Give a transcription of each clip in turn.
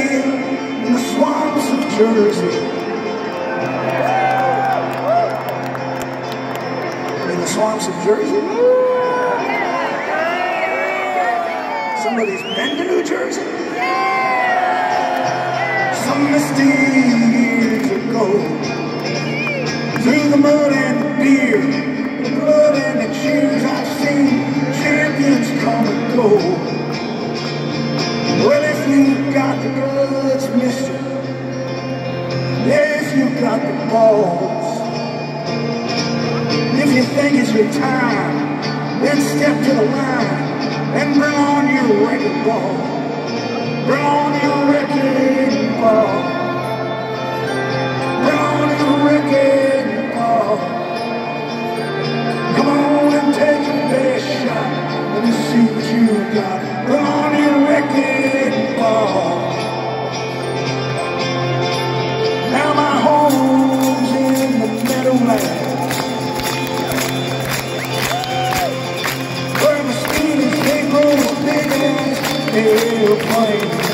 in the swamps of Jersey. In the swamps of Jersey? Somebody's been to New Jersey? Some misty years ago. Through the mud and the beer, the blood and the cheers, I've seen champions come and go. walls. If you think it's your time, then step to the line and bring on your wrecking ball. Bring on your wrecking ball. Thank you.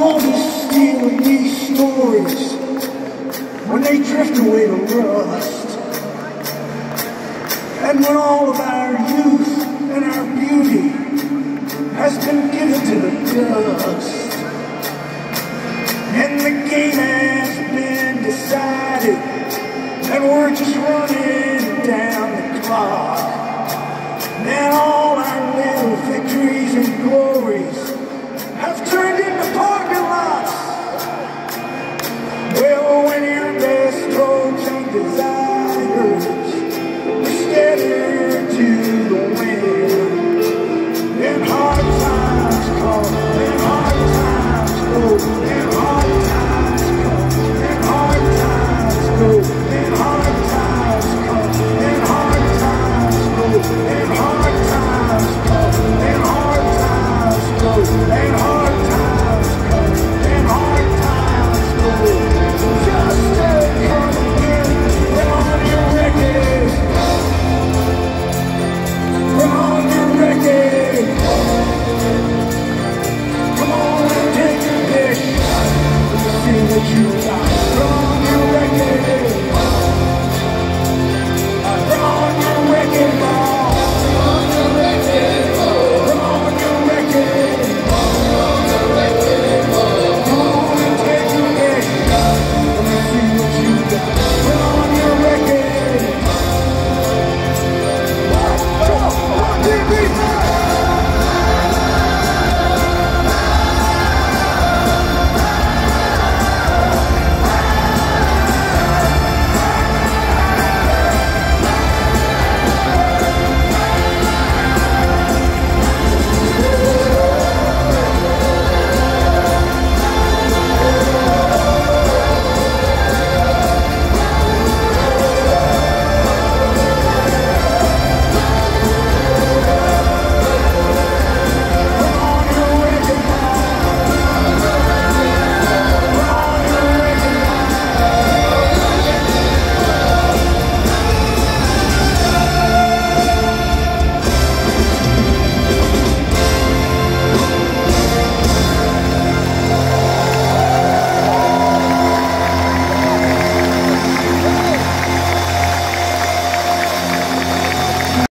always stealing these stories when they drift away to rust. And when all of our youth desire.